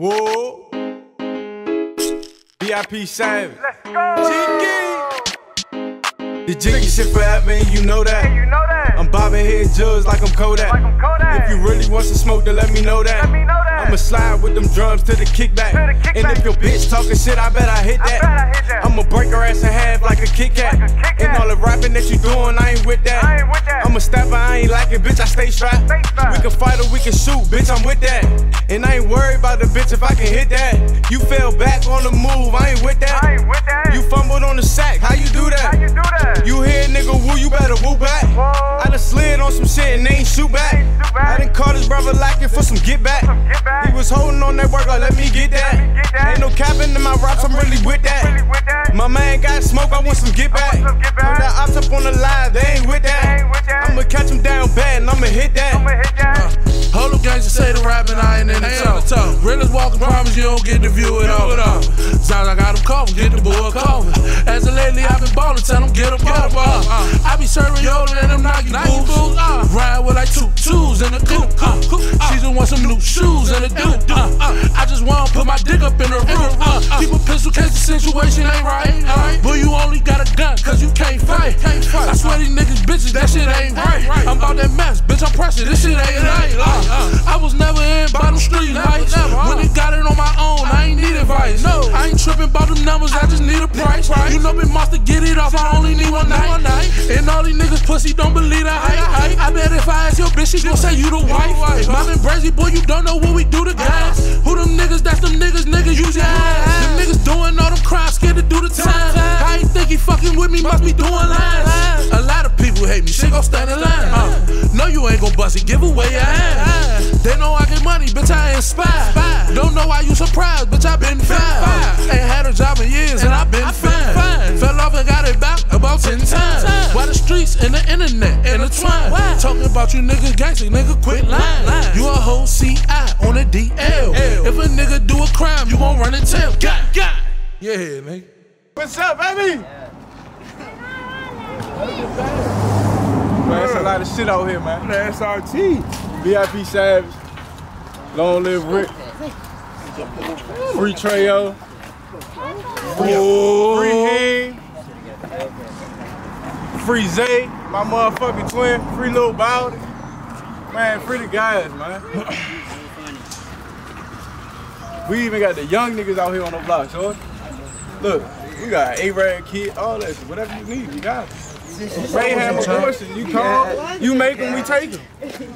Whoa. VIP Savage. Let's go. Jinky. The Jinky shit forever, and you know that. Hey, you know that. I'm bobbing head judge like I'm Kodak. Like I'm Kodak. If you really want some smoke, then let me know that. Let me know that. I'ma slide with them drums to the kickback. To the kickback. And if your bitch talking shit, I bet I hit I that. bet I hit that. I'ma break her ass in half like a Kit Kat. Like a Kit Kat. And all the rapping that you doing, I ain't with that. I ain't with ain't like it, bitch. I stay strapped. We can fight or we can shoot, bitch. I'm with that. And I ain't worried about the bitch if I can hit that. You fell back on the move, I ain't with that. I ain't with that. You fumbled on the sack, how you do that? How you do that? You hear nigga woo, you better woo back. Whoa. I done slid on some shit and they ain't shoot back. Ain't shoot back. I done caught his brother lacking for some get back. Some get back. He was holding on that work like let me get that. Let me get that. Ain't no capping in my raps, I'ma hit that. I'ma hit that. Hold up gangsta say the rapping, I ain't in the toe. Realest walking promise you don't get to view it all. Uh, sounds like I got him coughing, get the boy coughing. As of lately, I've been ballin', tell him get up off. Uh, uh, I be serving Yoda and them Nike boots. Uh, ride with like two twos in the coupe. Uh, she just want some new shoes and a dude. Uh, uh, I just wanna put my dick up in her room. Uh, keep a pistol case the situation ain't right. Uh, but you only got a gun cause you can't fight. I swear these niggas bitches, that shit ain't right. I'm about that mess, bitch, I'm pressing, this shit ain't right. Uh, I was never in bottom street lights. When it got it on my own, I ain't need advice. No, I ain't tripping about them numbers, I just need a price. You know, been monster get it off, I only need one night. And all these niggas pussy don't believe the hype. I bet if I ask your bitch, she gon' say you the wife. Marvin Brazy, boy, you don't know what we do to guys. Who them niggas? That's them niggas, niggas use your ass. Them niggas doing all them crimes, scared to do the time. I ain't think he fucking with me, must be doing lines. Shit gon' stand in line. Uh, no, you ain't gon' bust it, give away your ass. They know I get money, bitch, I inspire. Don't know why you surprised, bitch, I been fine. Ain't had a job in years and I been fine. Fell off and got it back about ten times. Why the streets and the internet intertwine? Talking about you niggas gangster, nigga, quit lying. You a whole CI on a DL. If a nigga do a crime, you gon' run and tell. God, God. Yeah, nigga. What's up, baby? Man, it's a lot of shit out here, man. The SRT. VIP Savage. Long live Rick. Free Treyo. Free Hing. Free Zay, my motherfucking twin. Free Lil Bowdy. Man, free the guys, man. we even got the young niggas out here on the block, so look, we got A-Rag kid, all that. Whatever you need, you got it. Mayhem abortion, you call, you make them, we take them.